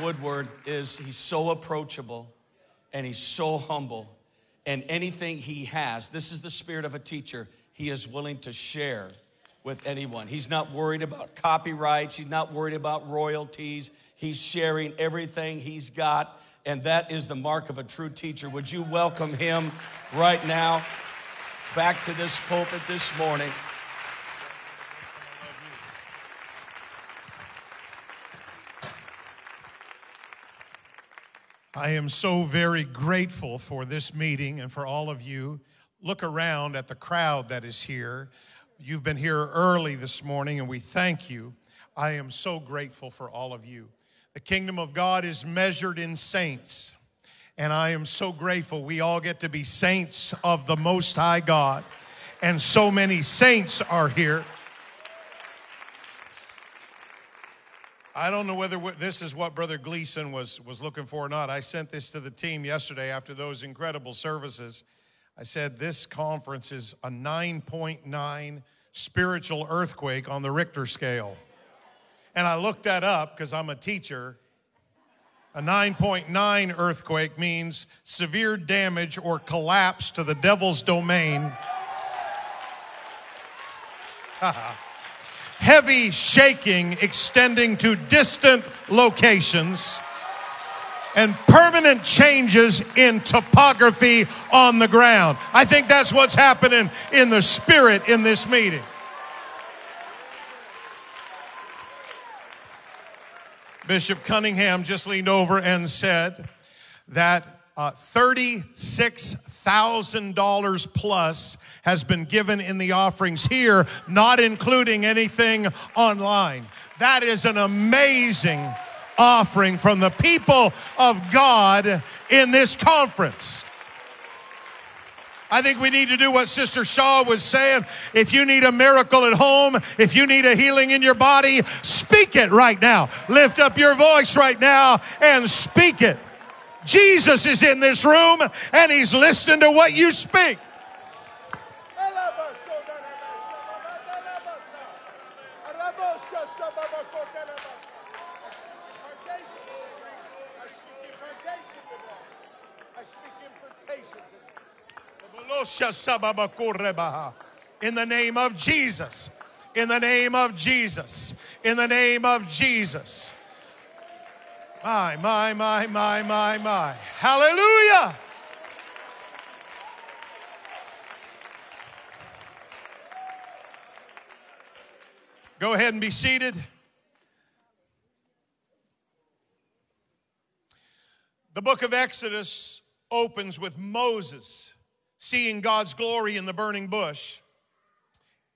Woodward is he's so approachable and he's so humble. And anything he has, this is the spirit of a teacher, he is willing to share with anyone. He's not worried about copyrights, he's not worried about royalties. He's sharing everything he's got, and that is the mark of a true teacher. Would you welcome him right now back to this pulpit this morning? I am so very grateful for this meeting and for all of you. Look around at the crowd that is here. You've been here early this morning, and we thank you. I am so grateful for all of you. The kingdom of God is measured in saints, and I am so grateful we all get to be saints of the Most High God, and so many saints are here. I don't know whether this is what Brother Gleason was, was looking for or not. I sent this to the team yesterday after those incredible services. I said, This conference is a 9.9 spiritual earthquake on the Richter scale. And I looked that up because I'm a teacher. A 9.9 earthquake means severe damage or collapse to the devil's domain. heavy shaking extending to distant locations, and permanent changes in topography on the ground. I think that's what's happening in the spirit in this meeting. Bishop Cunningham just leaned over and said that uh, $36,000 plus has been given in the offerings here, not including anything online. That is an amazing offering from the people of God in this conference. I think we need to do what Sister Shaw was saying. If you need a miracle at home, if you need a healing in your body, speak it right now. Lift up your voice right now and speak it. Jesus is in this room and he's listening to what you speak. In the name of Jesus. In the name of Jesus. In the name of Jesus. My, my, my, my, my, my. Hallelujah. Go ahead and be seated. The book of Exodus opens with Moses seeing God's glory in the burning bush.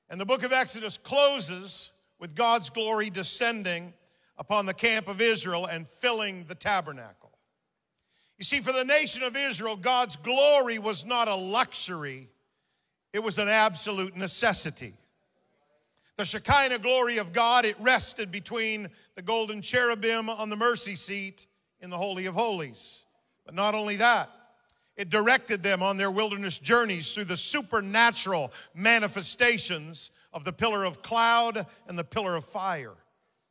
And the book of Exodus closes with God's glory descending upon the camp of Israel and filling the tabernacle. You see, for the nation of Israel, God's glory was not a luxury, it was an absolute necessity. The Shekinah glory of God, it rested between the golden cherubim on the mercy seat in the Holy of Holies. But not only that, it directed them on their wilderness journeys through the supernatural manifestations of the pillar of cloud and the pillar of fire.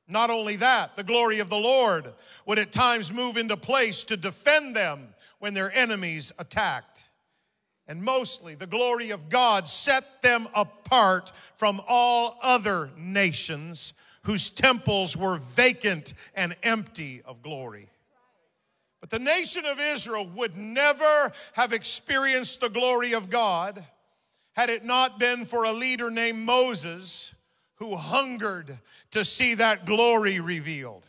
Not only that, the glory of the Lord would at times move into place to defend them when their enemies attacked. And mostly, the glory of God set them apart from all other nations whose temples were vacant and empty of glory. But the nation of Israel would never have experienced the glory of God had it not been for a leader named Moses who hungered to see that glory revealed.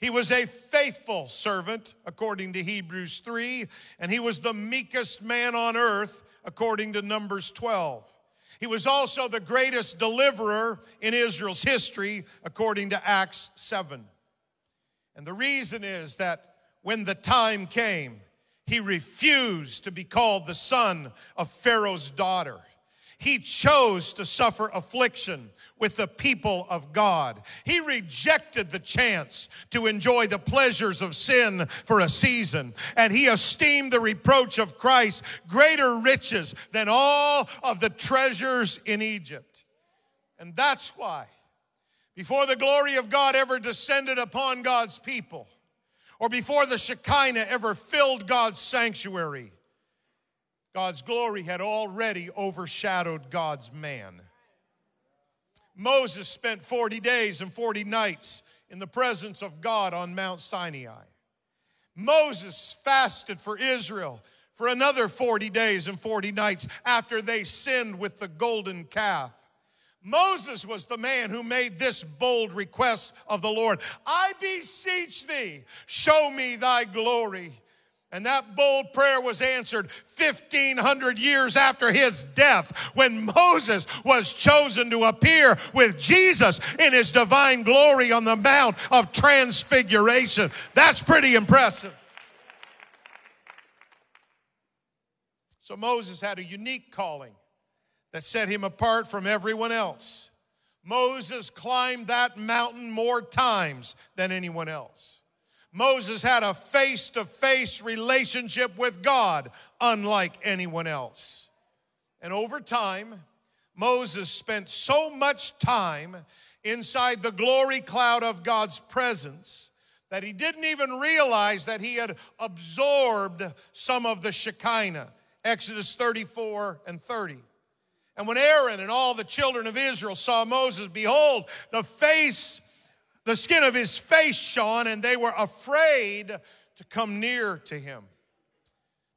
He was a faithful servant, according to Hebrews 3, and he was the meekest man on earth, according to Numbers 12. He was also the greatest deliverer in Israel's history, according to Acts 7. And the reason is that when the time came, he refused to be called the son of Pharaoh's daughter. He chose to suffer affliction with the people of God. He rejected the chance to enjoy the pleasures of sin for a season, and he esteemed the reproach of Christ greater riches than all of the treasures in Egypt. And that's why, before the glory of God ever descended upon God's people, or before the Shekinah ever filled God's sanctuary, God's glory had already overshadowed God's man. Moses spent 40 days and 40 nights in the presence of God on Mount Sinai. Moses fasted for Israel for another 40 days and 40 nights after they sinned with the golden calf. Moses was the man who made this bold request of the Lord I beseech thee, show me thy glory. And that bold prayer was answered 1500 years after his death when Moses was chosen to appear with Jesus in his divine glory on the Mount of Transfiguration. That's pretty impressive. So Moses had a unique calling that set him apart from everyone else. Moses climbed that mountain more times than anyone else. Moses had a face to face relationship with God, unlike anyone else. And over time, Moses spent so much time inside the glory cloud of God's presence that he didn't even realize that he had absorbed some of the Shekinah. Exodus 34 and 30. And when Aaron and all the children of Israel saw Moses, behold, the face, the skin of his face shone, and they were afraid to come near to him.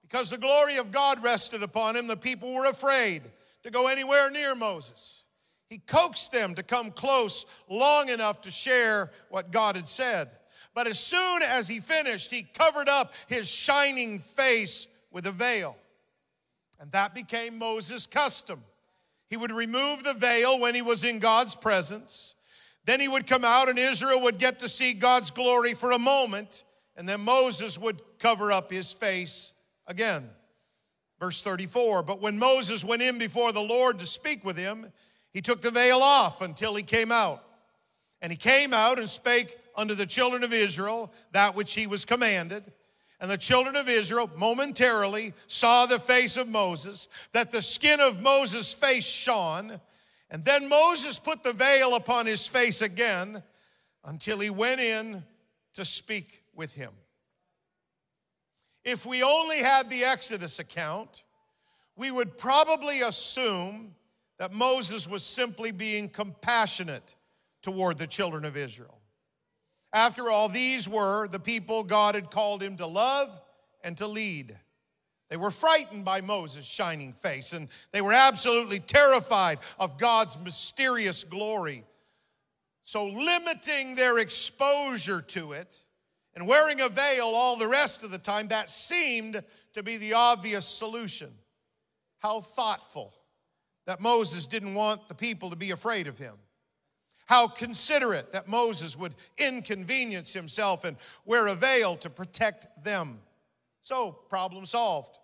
Because the glory of God rested upon him, the people were afraid to go anywhere near Moses. He coaxed them to come close long enough to share what God had said. But as soon as he finished, he covered up his shining face with a veil. And that became Moses' custom. He would remove the veil when he was in God's presence. Then he would come out, and Israel would get to see God's glory for a moment. And then Moses would cover up his face again. Verse 34 But when Moses went in before the Lord to speak with him, he took the veil off until he came out. And he came out and spake unto the children of Israel that which he was commanded. And the children of Israel momentarily saw the face of Moses, that the skin of Moses' face shone. And then Moses put the veil upon his face again until he went in to speak with him. If we only had the Exodus account, we would probably assume that Moses was simply being compassionate toward the children of Israel. After all, these were the people God had called him to love and to lead. They were frightened by Moses' shining face, and they were absolutely terrified of God's mysterious glory. So, limiting their exposure to it and wearing a veil all the rest of the time, that seemed to be the obvious solution. How thoughtful that Moses didn't want the people to be afraid of him. How considerate that Moses would inconvenience himself and wear a veil to protect them. So, problem solved,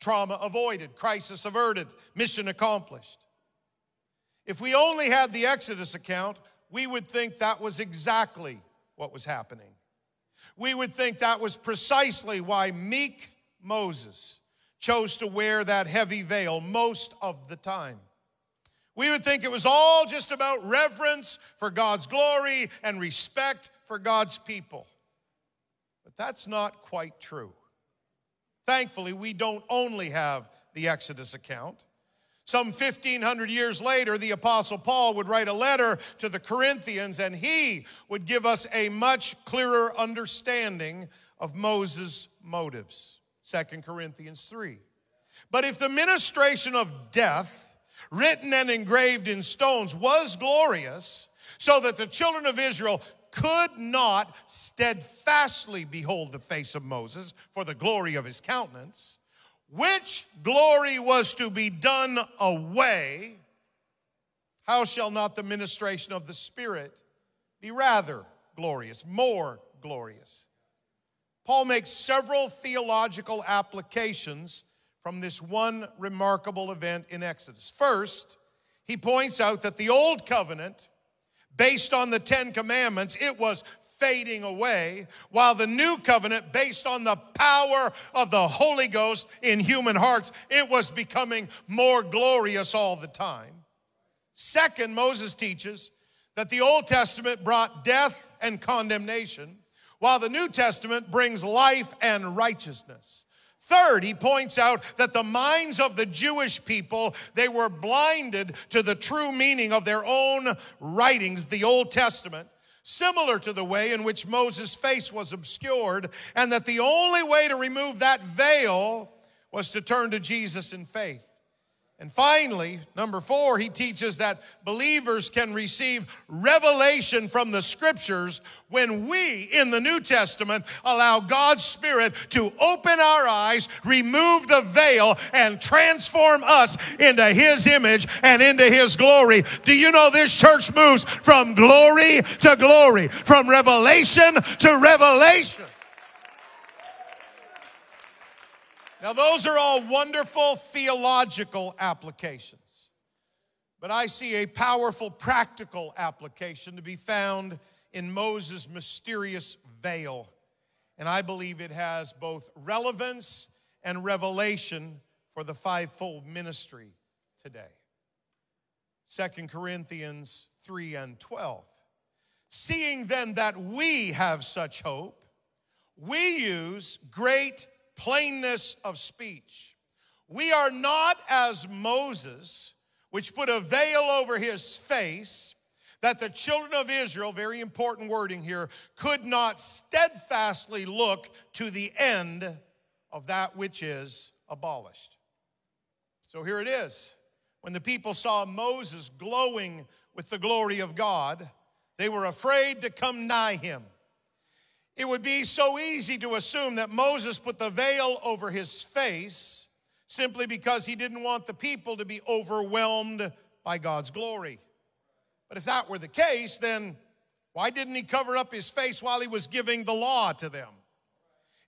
trauma avoided, crisis averted, mission accomplished. If we only had the Exodus account, we would think that was exactly what was happening. We would think that was precisely why meek Moses chose to wear that heavy veil most of the time. We would think it was all just about reverence for God's glory and respect for God's people. But that's not quite true. Thankfully, we don't only have the Exodus account. Some 1500 years later, the Apostle Paul would write a letter to the Corinthians, and he would give us a much clearer understanding of Moses' motives. 2 Corinthians 3. But if the ministration of death written and engraved in stones, was glorious, so that the children of Israel could not steadfastly behold the face of Moses for the glory of his countenance, which glory was to be done away, how shall not the ministration of the Spirit be rather glorious, more glorious? Paul makes several theological applications from this one remarkable event in Exodus. First, he points out that the old covenant, based on the Ten Commandments, it was fading away, while the new covenant, based on the power of the Holy Ghost in human hearts, it was becoming more glorious all the time. Second, Moses teaches that the Old Testament brought death and condemnation, while the New Testament brings life and righteousness. Third, he points out that the minds of the Jewish people, they were blinded to the true meaning of their own writings, the Old Testament, similar to the way in which Moses' face was obscured, and that the only way to remove that veil was to turn to Jesus in faith. And finally, number four, he teaches that believers can receive revelation from the scriptures when we in the New Testament allow God's Spirit to open our eyes, remove the veil, and transform us into His image and into His glory. Do you know this church moves from glory to glory, from revelation to revelation? Now, those are all wonderful theological applications. But I see a powerful practical application to be found in Moses' mysterious veil. And I believe it has both relevance and revelation for the fivefold ministry today. 2 Corinthians 3 and 12. Seeing then that we have such hope, we use great plainness of speech. We are not as Moses, which put a veil over his face, that the children of Israel, very important wording here, could not steadfastly look to the end of that which is abolished. So here it is. When the people saw Moses glowing with the glory of God, they were afraid to come nigh him. It would be so easy to assume that Moses put the veil over his face simply because he didn't want the people to be overwhelmed by God's glory. But if that were the case, then why didn't he cover up his face while he was giving the law to them?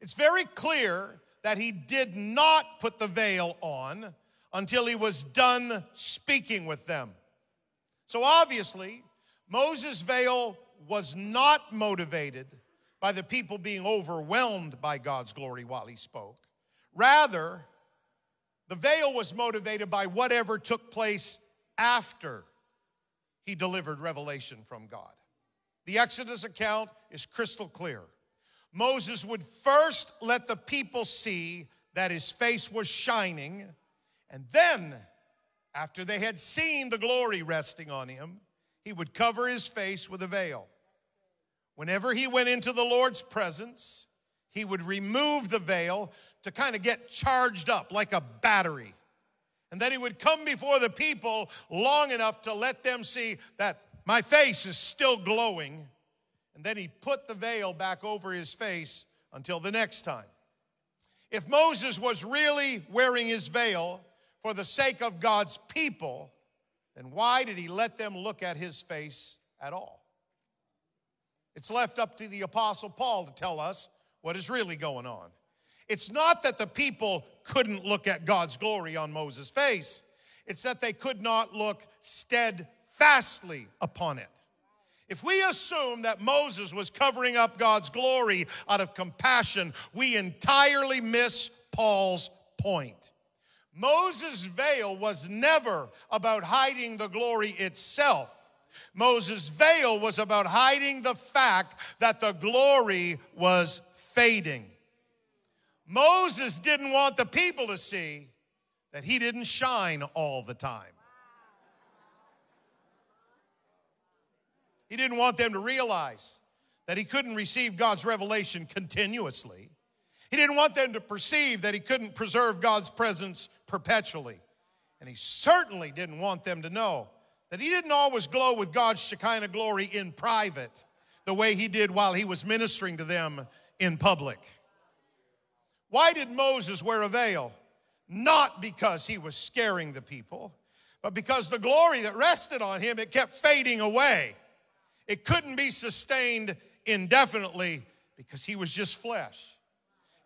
It's very clear that he did not put the veil on until he was done speaking with them. So obviously, Moses' veil was not motivated by the people being overwhelmed by God's glory while he spoke. Rather, the veil was motivated by whatever took place after he delivered revelation from God. The Exodus account is crystal clear. Moses would first let the people see that his face was shining, and then, after they had seen the glory resting on him, he would cover his face with a veil. Whenever he went into the Lord's presence, he would remove the veil to kind of get charged up like a battery. And then he would come before the people long enough to let them see that my face is still glowing. And then he put the veil back over his face until the next time. If Moses was really wearing his veil for the sake of God's people, then why did he let them look at his face at all? It's left up to the Apostle Paul to tell us what is really going on. It's not that the people couldn't look at God's glory on Moses' face, it's that they could not look steadfastly upon it. If we assume that Moses was covering up God's glory out of compassion, we entirely miss Paul's point. Moses' veil was never about hiding the glory itself. Moses' veil was about hiding the fact that the glory was fading. Moses didn't want the people to see that he didn't shine all the time. He didn't want them to realize that he couldn't receive God's revelation continuously. He didn't want them to perceive that he couldn't preserve God's presence perpetually. And he certainly didn't want them to know that he didn't always glow with God's Shekinah glory in private the way he did while he was ministering to them in public. Why did Moses wear a veil? Not because he was scaring the people, but because the glory that rested on him, it kept fading away. It couldn't be sustained indefinitely because he was just flesh.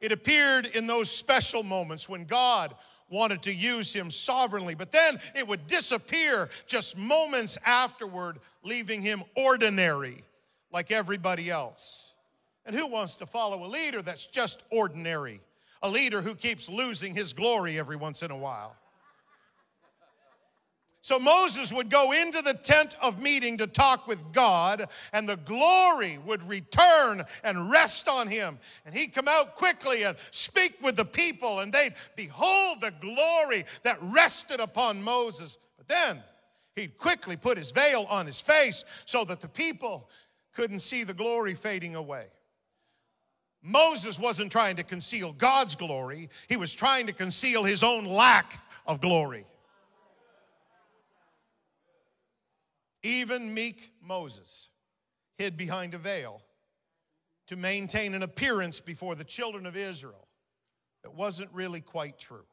It appeared in those special moments when God wanted to use him sovereignly, but then it would disappear just moments afterward, leaving him ordinary like everybody else. And who wants to follow a leader that's just ordinary? A leader who keeps losing his glory every once in a while. So Moses would go into the tent of meeting to talk with God, and the glory would return and rest on him. And he'd come out quickly and speak with the people, and they'd behold the glory that rested upon Moses. But then he'd quickly put his veil on his face so that the people couldn't see the glory fading away. Moses wasn't trying to conceal God's glory, he was trying to conceal his own lack of glory. Even meek Moses hid behind a veil to maintain an appearance before the children of Israel that wasn't really quite true.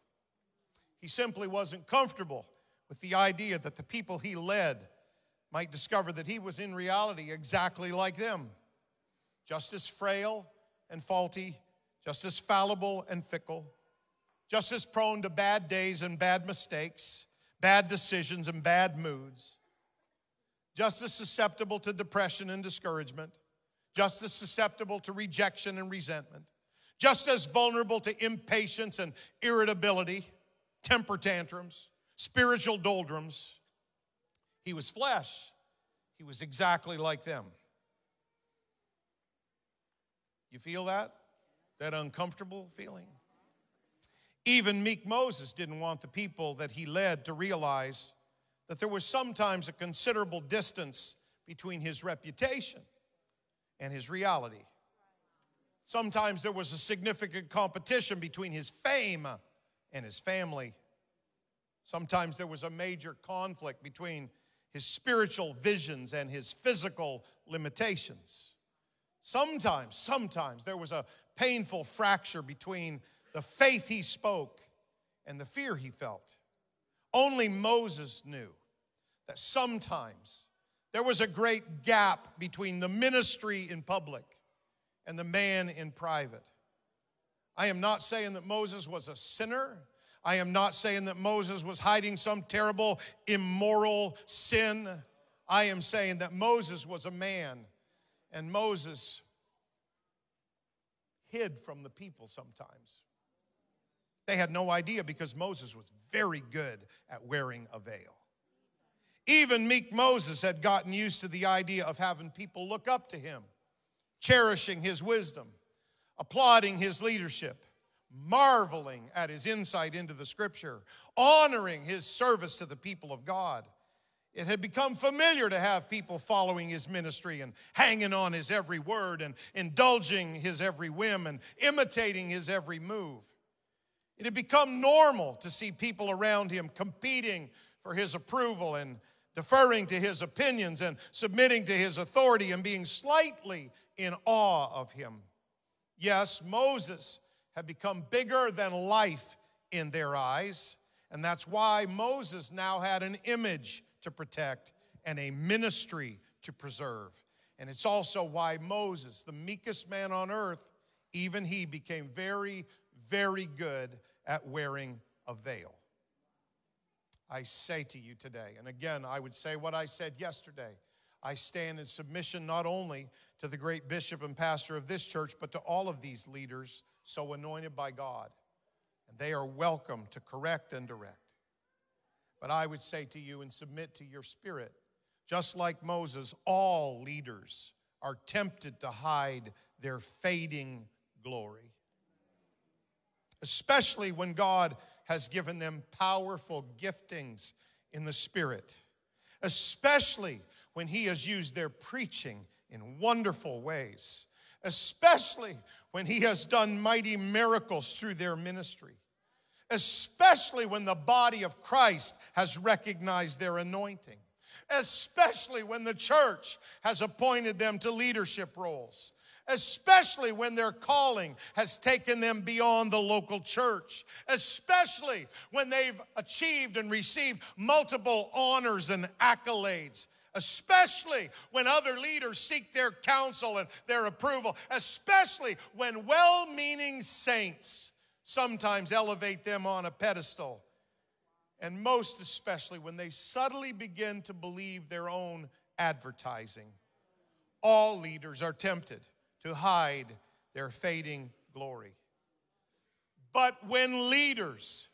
He simply wasn't comfortable with the idea that the people he led might discover that he was in reality exactly like them, just as frail and faulty, just as fallible and fickle, just as prone to bad days and bad mistakes, bad decisions and bad moods just as susceptible to depression and discouragement, just as susceptible to rejection and resentment, just as vulnerable to impatience and irritability, temper tantrums, spiritual doldrums. He was flesh. He was exactly like them. You feel that? That uncomfortable feeling? Even meek Moses didn't want the people that he led to realize that there was sometimes a considerable distance between his reputation and his reality. Sometimes there was a significant competition between his fame and his family. Sometimes there was a major conflict between his spiritual visions and his physical limitations. Sometimes, sometimes there was a painful fracture between the faith he spoke and the fear he felt. Only Moses knew that sometimes there was a great gap between the ministry in public and the man in private. I am not saying that Moses was a sinner. I am not saying that Moses was hiding some terrible immoral sin. I am saying that Moses was a man and Moses hid from the people sometimes. They had no idea because Moses was very good at wearing a veil. Even meek Moses had gotten used to the idea of having people look up to him, cherishing his wisdom, applauding his leadership, marveling at his insight into the scripture, honoring his service to the people of God. It had become familiar to have people following his ministry and hanging on his every word and indulging his every whim and imitating his every move. It had become normal to see people around him competing for his approval and deferring to his opinions and submitting to his authority and being slightly in awe of him. Yes, Moses had become bigger than life in their eyes, and that's why Moses now had an image to protect and a ministry to preserve. And it's also why Moses, the meekest man on earth, even he became very, very good at wearing a veil. I say to you today. And again, I would say what I said yesterday. I stand in submission not only to the great bishop and pastor of this church, but to all of these leaders so anointed by God. And they are welcome to correct and direct. But I would say to you and submit to your spirit, just like Moses, all leaders are tempted to hide their fading glory. Especially when God has given them powerful giftings in the Spirit, especially when He has used their preaching in wonderful ways, especially when He has done mighty miracles through their ministry, especially when the body of Christ has recognized their anointing, especially when the church has appointed them to leadership roles especially when their calling has taken them beyond the local church, especially when they've achieved and received multiple honors and accolades. Especially when other leaders seek their counsel and their approval, especially when well meaning saints sometimes elevate them on a pedestal, and most especially when they subtly begin to believe their own advertising. All leaders are tempted to hide their fading glory. But when leaders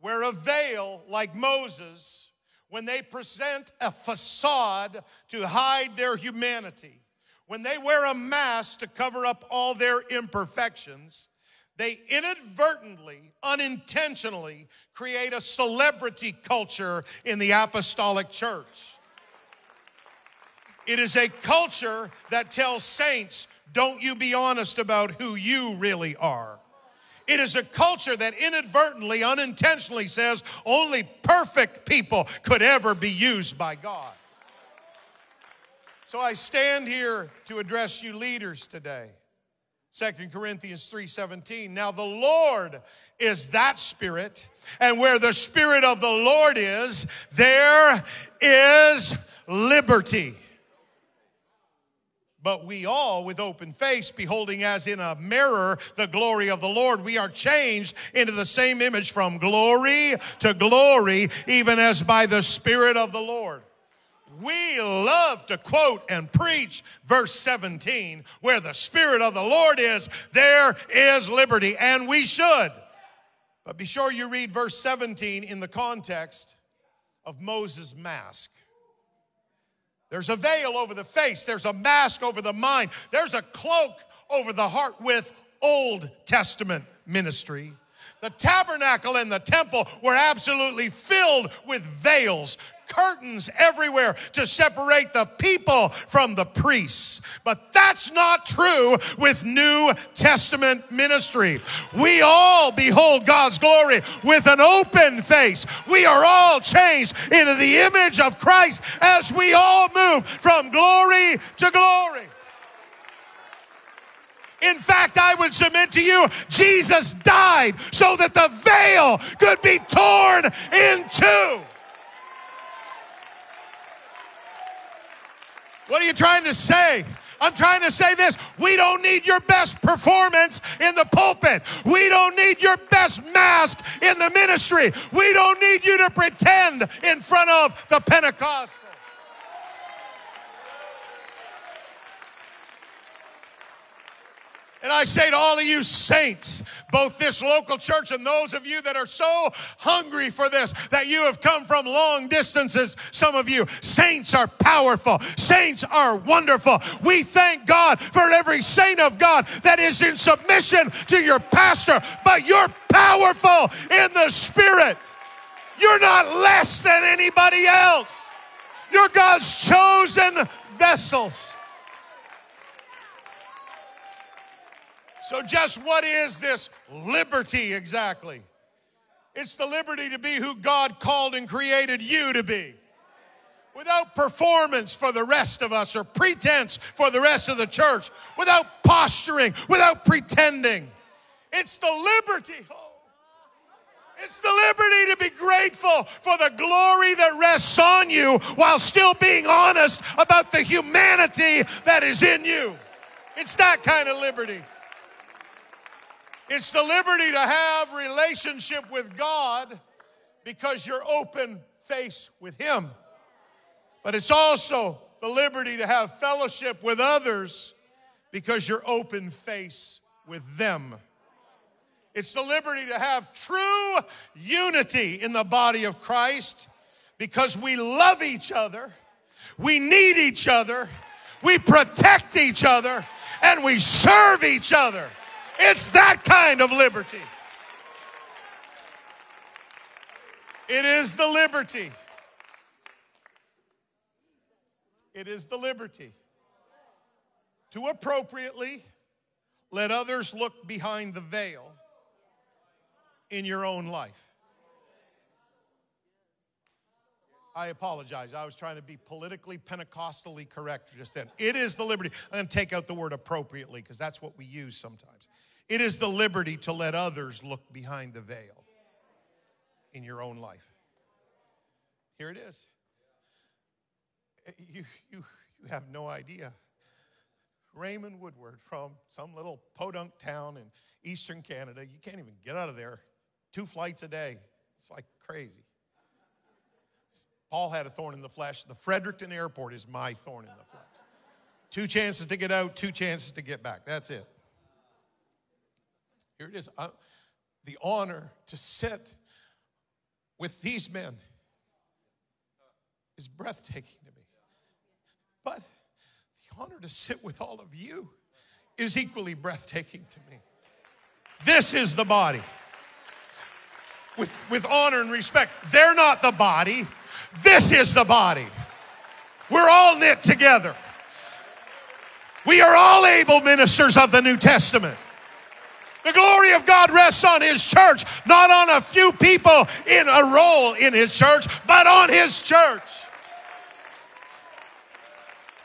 wear a veil like Moses, when they present a facade to hide their humanity, when they wear a mask to cover up all their imperfections, they inadvertently, unintentionally create a celebrity culture in the apostolic church. It is a culture that tells saints, don't you be honest about who you really are. It is a culture that inadvertently, unintentionally says only perfect people could ever be used by God. So I stand here to address you leaders today. 2 Corinthians 3:17. Now the Lord is that spirit, and where the spirit of the Lord is, there is liberty. But we all, with open face, beholding as in a mirror the glory of the Lord, we are changed into the same image from glory to glory, even as by the Spirit of the Lord. We love to quote and preach verse 17, where the Spirit of the Lord is, there is liberty, and we should. But be sure you read verse 17 in the context of Moses' mask. There's a veil over the face, there's a mask over the mind, there's a cloak over the heart with Old Testament ministry. The tabernacle and the temple were absolutely filled with veils, curtains everywhere to separate the people from the priests. But that's not true with New Testament ministry. We all behold God's glory with an open face. We are all changed into the image of Christ as we all move from glory to glory. In fact, I would submit to you, Jesus died so that the veil could be torn in two. What are you trying to say? I'm trying to say this. We don't need your best performance in the pulpit. We don't need your best mask in the ministry. We don't need you to pretend in front of the Pentecostal. And I say to all of you saints, both this local church and those of you that are so hungry for this, that you have come from long distances, some of you, saints are powerful. Saints are wonderful. We thank God for every saint of God that is in submission to your pastor, but you're powerful in the spirit. You're not less than anybody else. You're God's chosen vessels. So, just what is this liberty exactly? It's the liberty to be who God called and created you to be. Without performance for the rest of us or pretense for the rest of the church, without posturing, without pretending. It's the liberty. Oh, it's the liberty to be grateful for the glory that rests on you while still being honest about the humanity that is in you. It's that kind of liberty. It's the liberty to have relationship with God because you're open face with Him. But it's also the liberty to have fellowship with others because you're open face with them. It's the liberty to have true unity in the body of Christ because we love each other, we need each other, we protect each other, and we serve each other. It's that kind of liberty. It is the liberty. It is the liberty to appropriately let others look behind the veil in your own life. I apologize. I was trying to be politically Pentecostally correct just then. It is the liberty. I'm going to take out the word appropriately because that's what we use sometimes. It is the liberty to let others look behind the veil in your own life. Here it is. Eh, you, you, you have no idea. Raymond Woodward from some little podunk town in eastern Canada. You can't even get out of there. Two flights a day. It's like crazy. Paul had a thorn in the flesh. The Fredericton airport is my thorn in the flesh. Two chances to get out, two chances to get back. That's it. Here it is. Uh, the honor to sit with these men is breathtaking to me. But the honor to sit with all of you is equally breathtaking to me. This is the body. With, with honor and respect, they're not the body. This is the body. We're all knit together. We are all able ministers of the New Testament. The glory of God rests on His church, not on a few people in a role in His church, but on His church.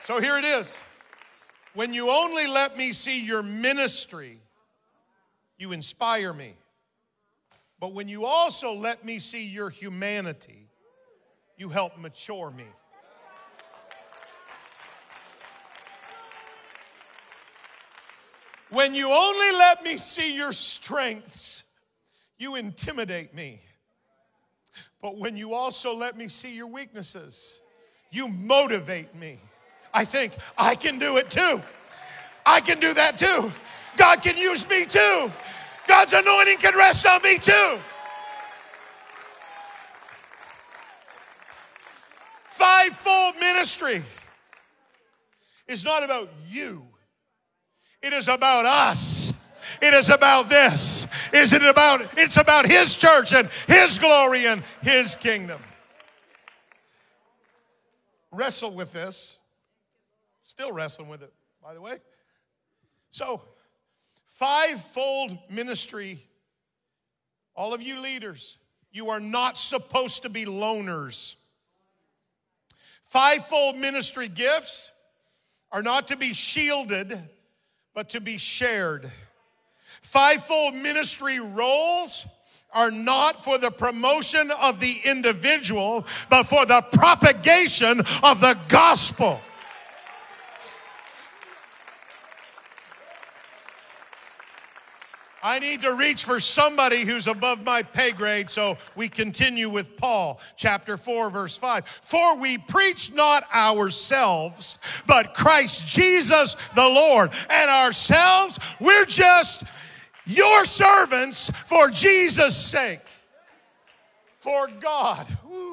So here it is. When you only let me see your ministry, you inspire me. But when you also let me see your humanity, you help mature me. When you only let me see your strengths, you intimidate me. But when you also let me see your weaknesses, you motivate me. I think I can do it too. I can do that too. God can use me too. God's anointing can rest on me too. Fivefold ministry is not about you. It is about us. It is about this. Is it about it's about his church and his glory and his kingdom. Wrestle with this. Still wrestling with it, by the way. So, fivefold ministry. All of you leaders, you are not supposed to be loners. Fivefold ministry gifts are not to be shielded but to be shared. Fivefold ministry roles are not for the promotion of the individual, but for the propagation of the gospel. I need to reach for somebody who's above my pay grade, so we continue with Paul, chapter 4, verse 5. For we preach not ourselves, but Christ Jesus the Lord, and ourselves, we're just your servants for Jesus' sake. For God. Ooh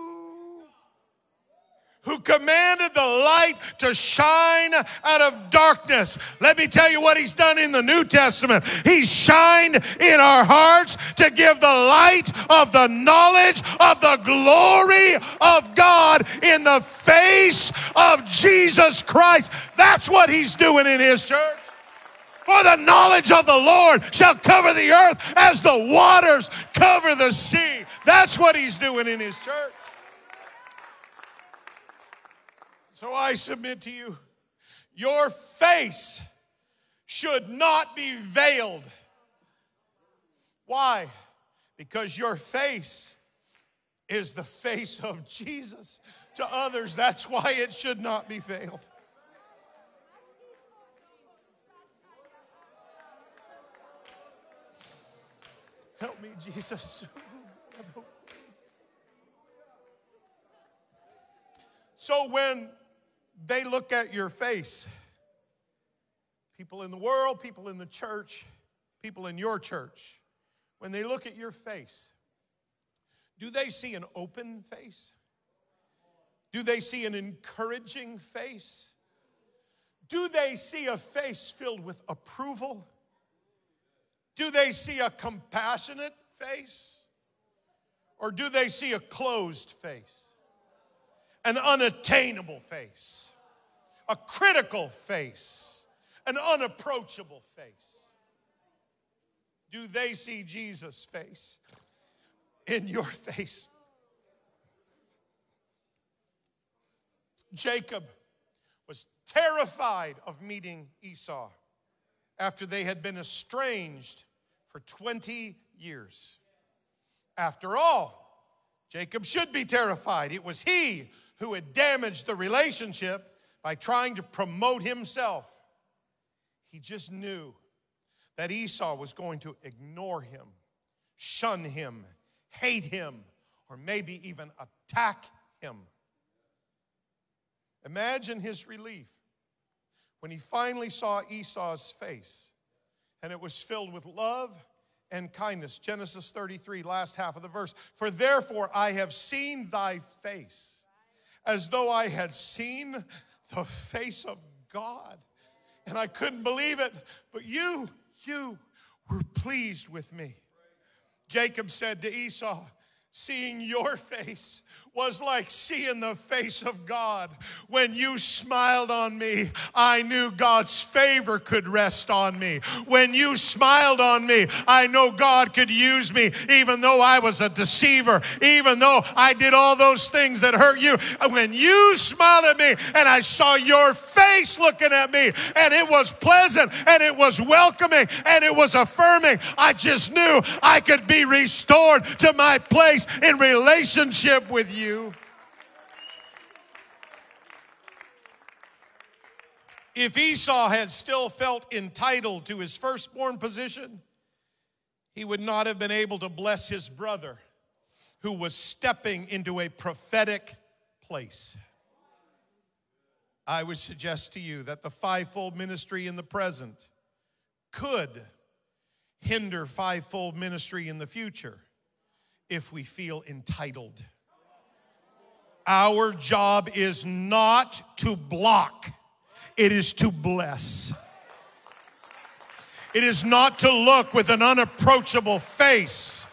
who commanded the light to shine out of darkness. Let me tell you what he's done in the New Testament. He's shined in our hearts to give the light of the knowledge of the glory of God in the face of Jesus Christ. That's what he's doing in his church. For the knowledge of the Lord shall cover the earth as the waters cover the sea. That's what he's doing in his church. So I submit to you, your face should not be veiled. Why? Because your face is the face of Jesus to others. That's why it should not be veiled. Help me, Jesus. So when they look at your face. People in the world, people in the church, people in your church, when they look at your face, do they see an open face? Do they see an encouraging face? Do they see a face filled with approval? Do they see a compassionate face? Or do they see a closed face? An unattainable face? a critical face, an unapproachable face? Do they see Jesus' face in your face? Jacob was terrified of meeting Esau after they had been estranged for 20 years. After all, Jacob should be terrified. It was he who had damaged the relationship by trying to promote himself. He just knew that Esau was going to ignore him, shun him, hate him, or maybe even attack him. Imagine his relief when he finally saw Esau's face and it was filled with love and kindness. Genesis 33, last half of the verse. For therefore I have seen thy face as though I had seen the face of God. And I couldn't believe it, but you, you were pleased with me. Jacob said to Esau, Seeing your face was like seeing the face of God. When you smiled on me, I knew God's favor could rest on me. When you smiled on me, I know God could use me, even though I was a deceiver, even though I did all those things that hurt you. When you smiled at me and I saw your face looking at me, and it was pleasant and it was welcoming and it was affirming, I just knew I could be restored to my place in relationship with you. If Esau had still felt entitled to his firstborn position, he would not have been able to bless his brother who was stepping into a prophetic place. I would suggest to you that the fivefold ministry in the present could hinder fivefold ministry in the future if we feel entitled. Our job is not to block, it is to bless. It is not to look with an unapproachable face.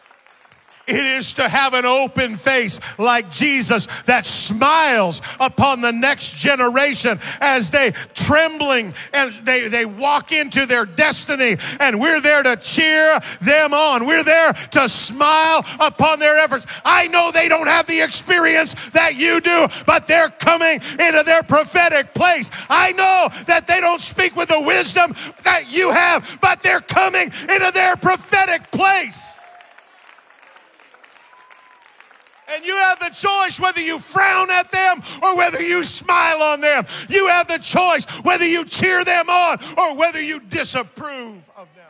It is to have an open face like Jesus that smiles upon the next generation as they trembling and they, they walk into their destiny. And we're there to cheer them on. We're there to smile upon their efforts. I know they don't have the experience that you do, but they're coming into their prophetic place. I know that they don't speak with the wisdom that you have, but they're coming into their prophetic place. And you have the choice whether you frown at them or whether you smile on them. You have the choice whether you cheer them on or whether you disapprove of them.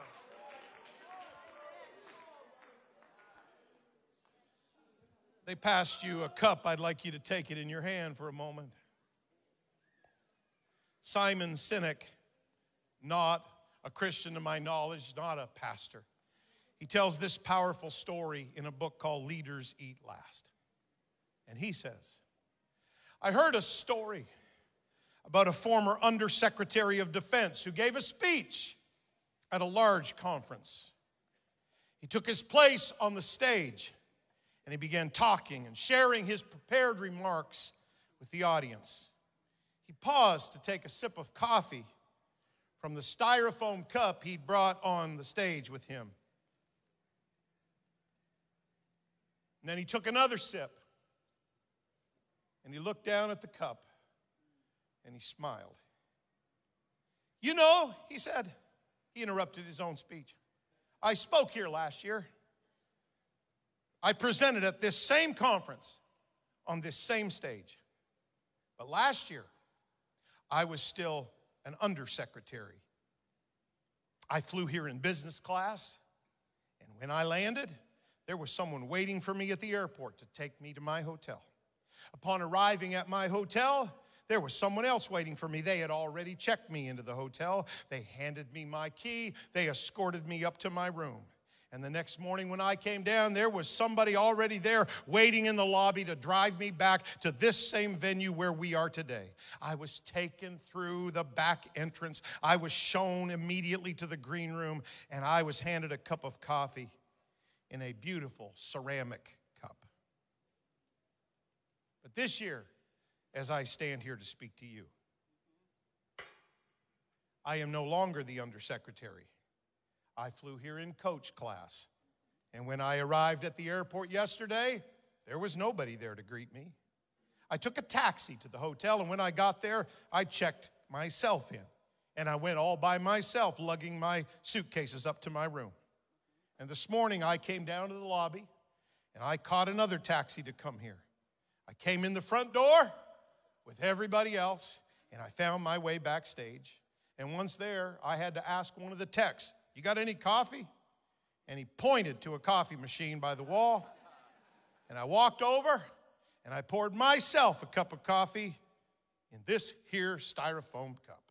They passed you a cup. I'd like you to take it in your hand for a moment. Simon Sinek, not a Christian to my knowledge, not a pastor. He tells this powerful story in a book called Leaders Eat Last. And he says, I heard a story about a former undersecretary of defense who gave a speech at a large conference. He took his place on the stage and he began talking and sharing his prepared remarks with the audience. He paused to take a sip of coffee from the styrofoam cup he'd brought on the stage with him. And then he took another sip and he looked down at the cup and he smiled. You know, he said, he interrupted his own speech. I spoke here last year. I presented at this same conference on this same stage. But last year, I was still an undersecretary. I flew here in business class, and when I landed, there was someone waiting for me at the airport to take me to my hotel. Upon arriving at my hotel, there was someone else waiting for me. They had already checked me into the hotel. They handed me my key. They escorted me up to my room. And the next morning, when I came down, there was somebody already there waiting in the lobby to drive me back to this same venue where we are today. I was taken through the back entrance. I was shown immediately to the green room, and I was handed a cup of coffee in a beautiful ceramic. But this year, as I stand here to speak to you, I am no longer the undersecretary. I flew here in coach class. And when I arrived at the airport yesterday, there was nobody there to greet me. I took a taxi to the hotel, and when I got there, I checked myself in. And I went all by myself, lugging my suitcases up to my room. And this morning, I came down to the lobby and I caught another taxi to come here. I came in the front door with everybody else, and I found my way backstage. And once there, I had to ask one of the techs, You got any coffee? And he pointed to a coffee machine by the wall. And I walked over and I poured myself a cup of coffee in this here styrofoam cup.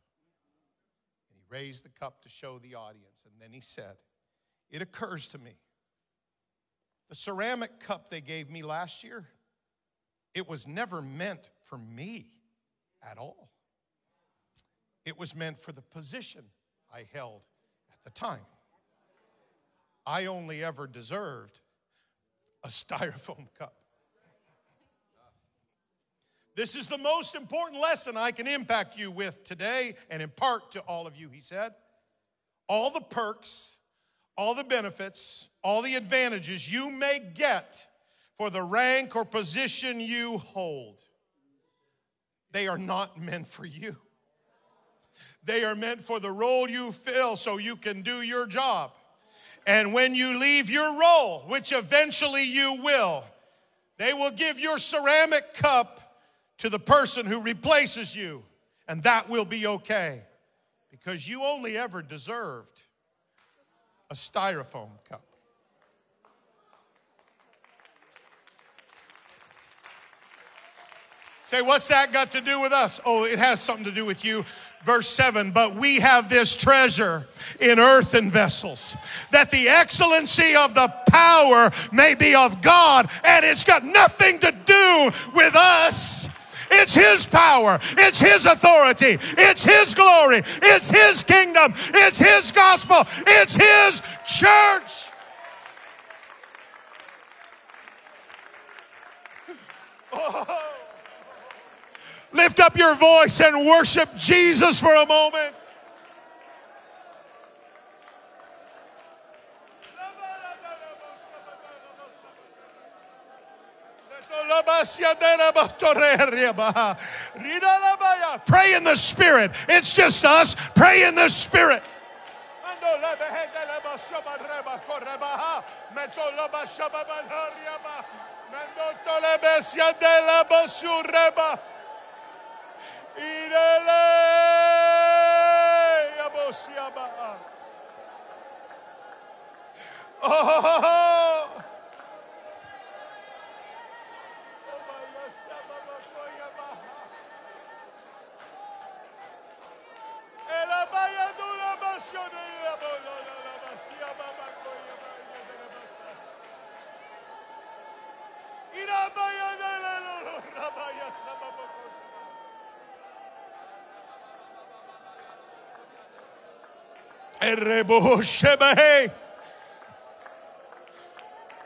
And he raised the cup to show the audience. And then he said, It occurs to me the ceramic cup they gave me last year it was never meant for me at all. It was meant for the position I held at the time. I only ever deserved a styrofoam cup. This is the most important lesson I can impact you with today and impart to all of you, he said. All the perks, all the benefits, all the advantages you may get for the rank or position you hold, they are not meant for you. They are meant for the role you fill so you can do your job. And when you leave your role, which eventually you will, they will give your ceramic cup to the person who replaces you, and that will be okay because you only ever deserved a styrofoam cup. Say, what's that got to do with us? Oh, it has something to do with you verse 7 but we have this treasure in earthen vessels that the excellency of the power may be of god and it's got nothing to do with us it's His power. It's His authority. It's His glory. It's His kingdom. It's His gospel. It's His church. Oh. Lift up your voice and worship Jesus for a moment. Pray in the Spirit. It's just us. Pray in the Spirit. Irele Abosiaba. Oh. Irabaya de la rabaya sababoko. Ereboshebe.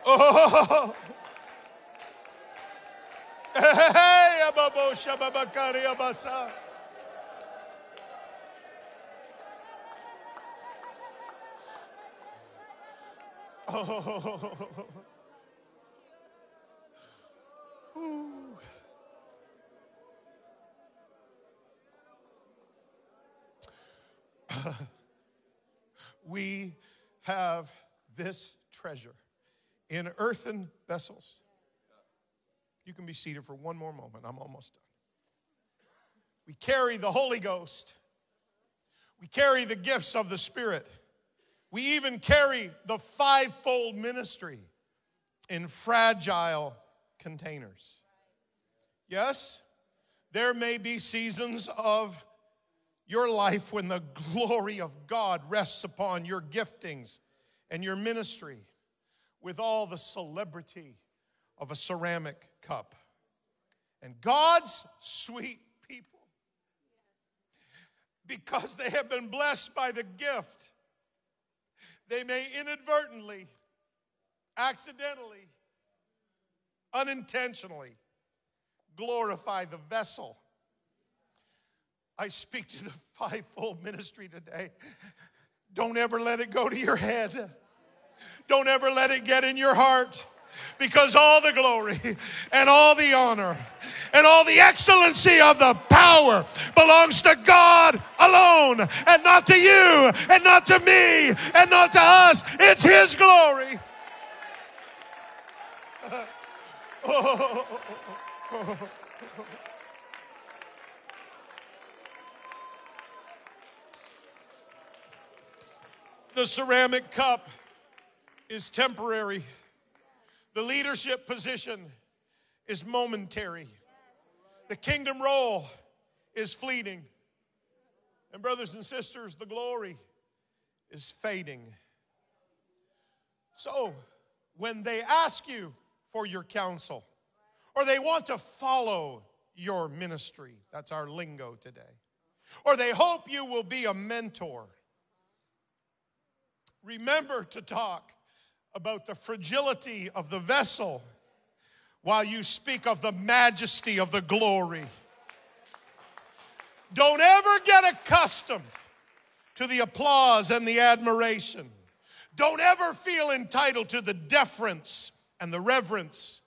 Oh. Hey, ababo shababakari abasa. Oh. Ooh. we have this in earthen vessels. You can be seated for one more moment. I'm almost done. We carry the Holy Ghost, we carry the gifts of the Spirit, we even carry the fivefold ministry in fragile containers. Yes, there may be seasons of your life when the glory of God rests upon your giftings and your ministry with all the celebrity of a ceramic cup. And God's sweet people, because they have been blessed by the gift, they may inadvertently, accidentally, unintentionally glorify the vessel I speak to the fivefold ministry today. Don't ever let it go to your head. Don't ever let it get in your heart because all the glory and all the honor and all the excellency of the power belongs to God alone and not to you and not to me and not to us. It's His glory. The ceramic cup is temporary. The leadership position is momentary. The kingdom role is fleeting. And, brothers and sisters, the glory is fading. So, when they ask you for your counsel, or they want to follow your ministry. That's our lingo today. Or they hope you will be a mentor. Remember to talk about the fragility of the vessel while you speak of the majesty of the glory. Don't ever get accustomed to the applause and the admiration. Don't ever feel entitled to the deference and the reverence.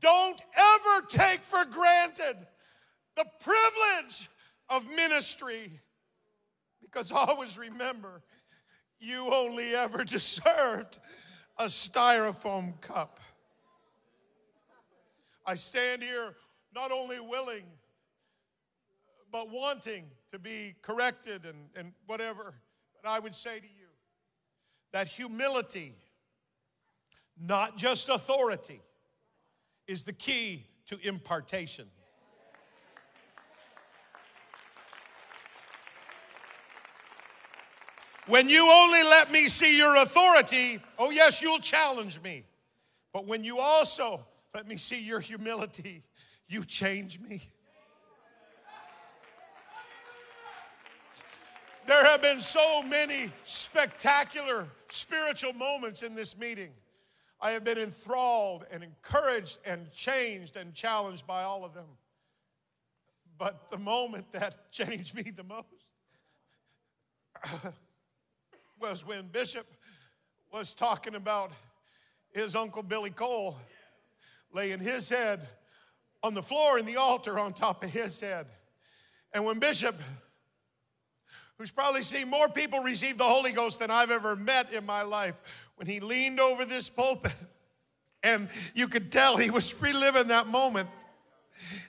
Don't ever take for granted the privilege of ministry because always remember you only ever deserved a styrofoam cup. I stand here not only willing, but wanting to be corrected and, and whatever. But I would say to you that humility, not just authority, is the key to impartation. When you only let me see your authority, oh, yes, you'll challenge me. But when you also let me see your humility, you change me. There have been so many spectacular spiritual moments in this meeting. I have been enthralled and encouraged and changed and challenged by all of them. But the moment that changed me the most was when Bishop was talking about his uncle Billy Cole laying his head on the floor in the altar on top of his head. And when Bishop, who's probably seen more people receive the Holy Ghost than I've ever met in my life, when he leaned over this pulpit and you could tell he was reliving that moment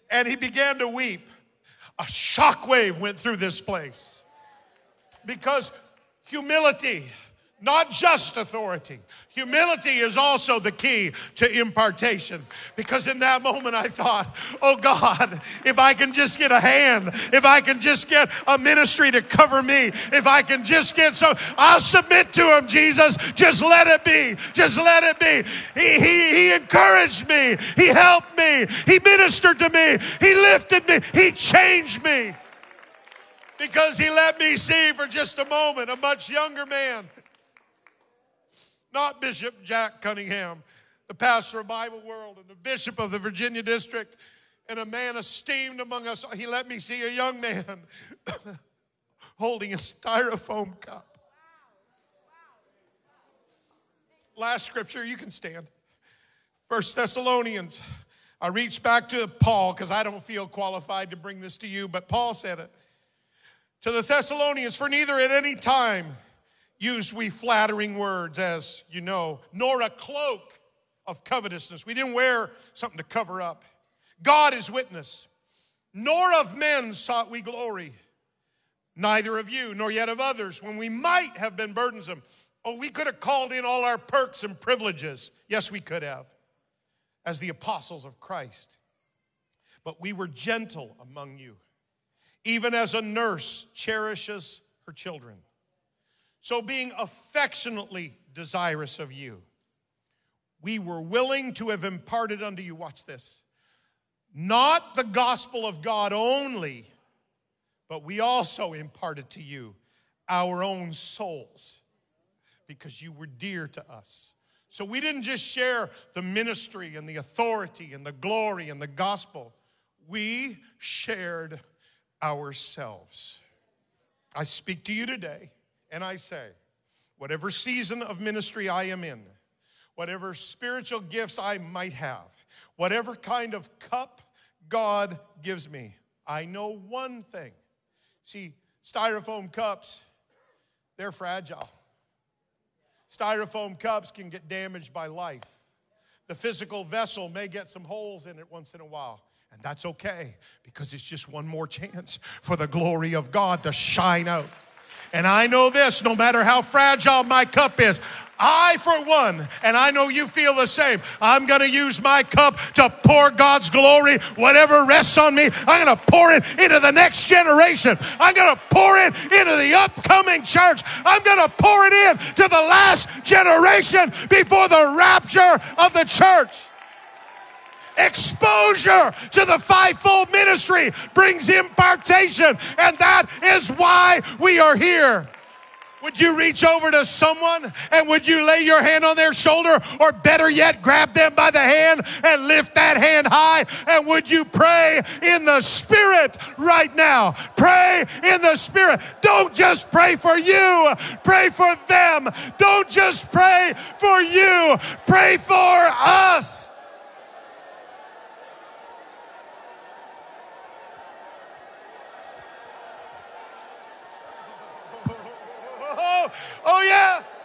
and he began to weep, a shockwave went through this place because humility not just authority. Humility is also the key to impartation. Because in that moment I thought, oh God, if I can just get a hand, if I can just get a ministry to cover me, if I can just get some, I'll submit to him, Jesus. Just let it be. Just let it be. He, he, he encouraged me. He helped me. He ministered to me. He lifted me. He changed me. Because he let me see for just a moment a much younger man not Bishop Jack Cunningham, the pastor of Bible World and the bishop of the Virginia district, and a man esteemed among us. He let me see a young man holding a styrofoam cup. Last scripture, you can stand. First Thessalonians. I reached back to Paul because I don't feel qualified to bring this to you, but Paul said it. To the Thessalonians, for neither at any time used we flattering words, as you know, nor a cloak of covetousness. We didn't wear something to cover up. God is witness. Nor of men sought we glory, neither of you, nor yet of others, when we might have been burdensome. Oh, we could have called in all our perks and privileges. Yes, we could have, as the apostles of Christ. But we were gentle among you, even as a nurse cherishes her children so, being affectionately desirous of you, we were willing to have imparted unto you, watch this, not the gospel of God only, but we also imparted to you our own souls because you were dear to us. So we didn't just share the ministry and the authority and the glory and the gospel, we shared ourselves. I speak to you today and I say, whatever season of ministry I am in, whatever spiritual gifts I might have, whatever kind of cup God gives me, I know one thing. See, styrofoam cups, they're fragile. Styrofoam cups can get damaged by life. The physical vessel may get some holes in it once in a while. And that's okay because it's just one more chance for the glory of God to shine out. And I know this no matter how fragile my cup is, I, for one, and I know you feel the same, I'm going to use my cup to pour God's glory, whatever rests on me, I'm going to pour it into the next generation. I'm going to pour it into the upcoming church. I'm going to pour it in to the last generation before the rapture of the church. Exposure to the fivefold ministry brings impartation, and that is why we are here. Would you reach over to someone and would you lay your hand on their shoulder or better yet, grab them by the hand and lift that hand high? And would you pray in the Spirit right now? Pray in the Spirit. Don't just pray for you, pray for them. Don't just pray for you, pray for us. Oh, oh yes.